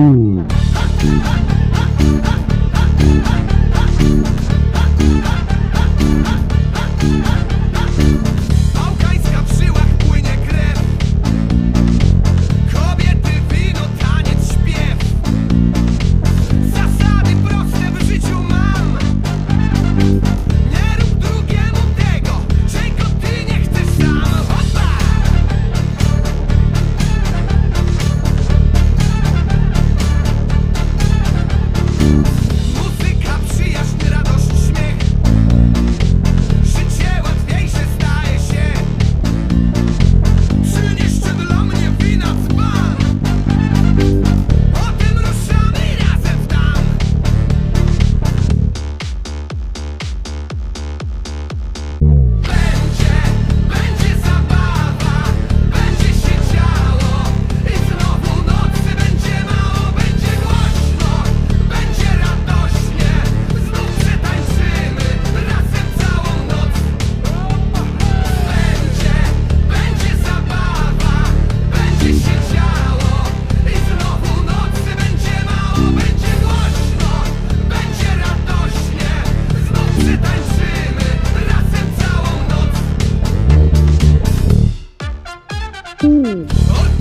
Ooh. Uhul!